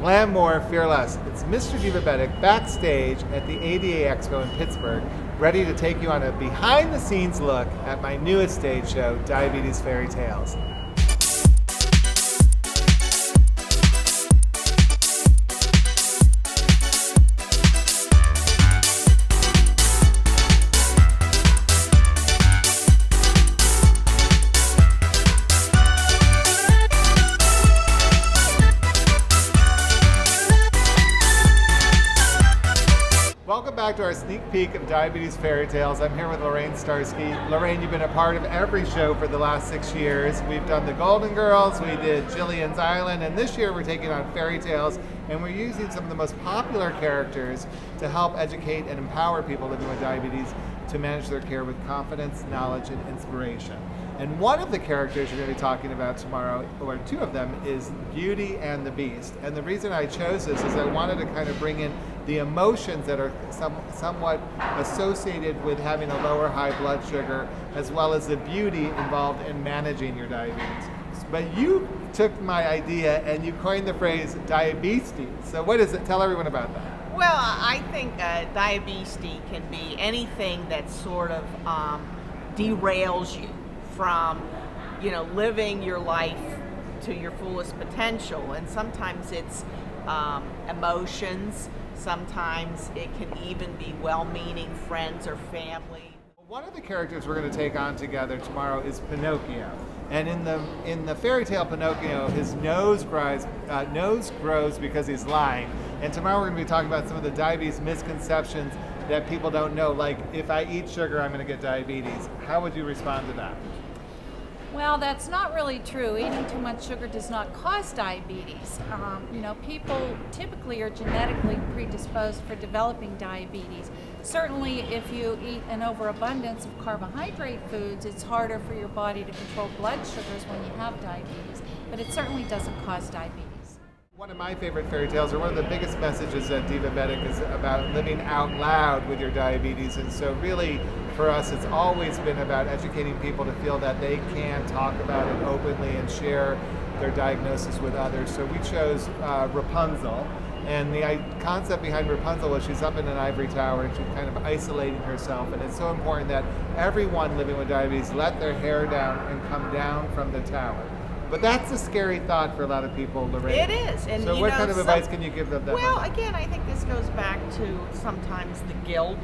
Glam Fearless. It's Mr. Divabetic backstage at the ADA Expo in Pittsburgh, ready to take you on a behind the scenes look at my newest stage show, Diabetes Fairy Tales. Welcome back to our sneak peek of Diabetes Fairy Tales. I'm here with Lorraine Starsky. Lorraine, you've been a part of every show for the last six years. We've done the Golden Girls, we did Gilligan's Island, and this year we're taking on Fairy Tales, and we're using some of the most popular characters to help educate and empower people living with diabetes to manage their care with confidence, knowledge, and inspiration. And one of the characters you're going to be talking about tomorrow, or two of them, is Beauty and the Beast. And the reason I chose this is I wanted to kind of bring in the emotions that are some, somewhat associated with having a lower high blood sugar, as well as the beauty involved in managing your diabetes. But you took my idea and you coined the phrase diabetes. So what is it? Tell everyone about that. Well, I think uh, diabetes can be anything that sort of um, derails you from, you know, living your life to your fullest potential. And sometimes it's um, emotions, sometimes it can even be well meaning friends or family. One of the characters we're going to take on together tomorrow is Pinocchio. And in the in the fairy tale Pinocchio, his nose grows uh, nose grows because he's lying. And tomorrow we're going to be talking about some of the diabetes misconceptions that people don't know. Like if I eat sugar, I'm going to get diabetes. How would you respond to that? Well, that's not really true. Eating too much sugar does not cause diabetes. Um, you know, people typically are genetically predisposed for developing diabetes. Certainly, if you eat an overabundance of carbohydrate foods, it's harder for your body to control blood sugars when you have diabetes, but it certainly doesn't cause diabetes. One of my favorite fairy tales, or one of the biggest messages that Divabetic is about living out loud with your diabetes. And so, really, for us, it's always been about educating people to feel that they can talk about it openly and share their diagnosis with others. So, we chose uh, Rapunzel. And the concept behind Rapunzel was she's up in an ivory tower and she's kind of isolating herself. And it's so important that everyone living with diabetes let their hair down and come down from the tower. But that's a scary thought for a lot of people, Lorraine. It is. And so, what know, kind of some, advice can you give them? Well, again, I think this goes back to sometimes the guilt,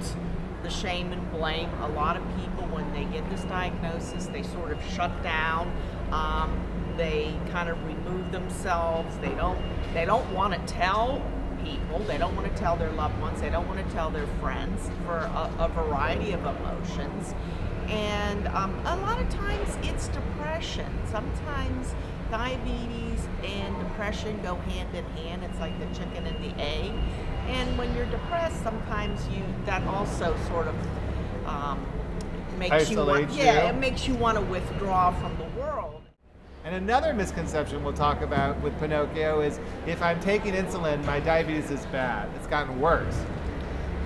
the shame and blame. A lot of people, when they get this diagnosis, they sort of shut down. Um, they kind of remove themselves. They don't. They don't want to tell people. They don't want to tell their loved ones. They don't want to tell their friends for a, a variety of emotions. And um, a lot of times it's depression. Sometimes diabetes and depression go hand in hand. It's like the chicken and the egg. And when you're depressed, sometimes you that also sort of um, makes Isolate you, want, yeah, it makes you want to withdraw from the world. And another misconception we'll talk about with Pinocchio is if I'm taking insulin, my diabetes is bad. It's gotten worse.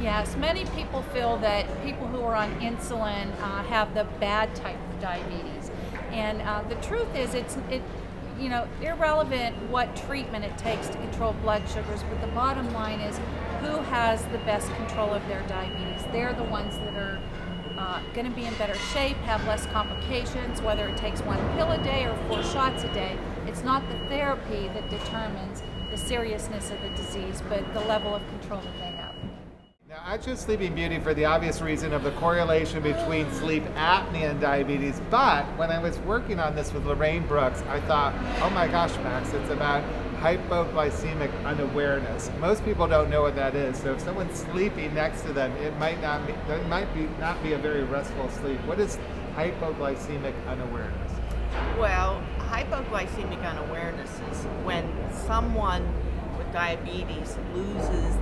Yes, many people feel that people who are on insulin uh, have the bad type of diabetes, and uh, the truth is, it's it, you know, irrelevant what treatment it takes to control blood sugars. But the bottom line is, who has the best control of their diabetes? They're the ones that are uh, going to be in better shape, have less complications, whether it takes one pill a day or four shots a day. It's not the therapy that determines the seriousness of the disease, but the level of control that they I chose Sleeping Beauty for the obvious reason of the correlation between sleep apnea and diabetes, but when I was working on this with Lorraine Brooks, I thought, oh my gosh, Max, it's about hypoglycemic unawareness. Most people don't know what that is, so if someone's sleeping next to them, it might not be, it might be not be a very restful sleep. What is hypoglycemic unawareness? Well, hypoglycemic unawareness is when someone with diabetes loses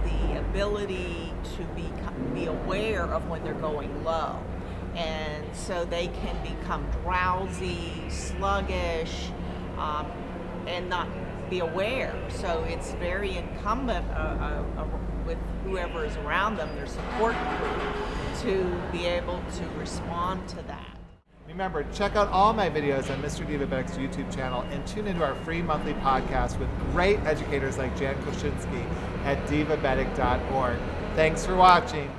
ability to be, be aware of when they're going low. And so they can become drowsy, sluggish, um, and not be aware. So it's very incumbent uh, uh, uh, with whoever is around them, their support group, to be able to respond to that. Remember, check out all my videos on Mr. Divabetic's YouTube channel and tune into our free monthly podcast with great educators like Jan Koshinsky at divabetic.org. Thanks for watching.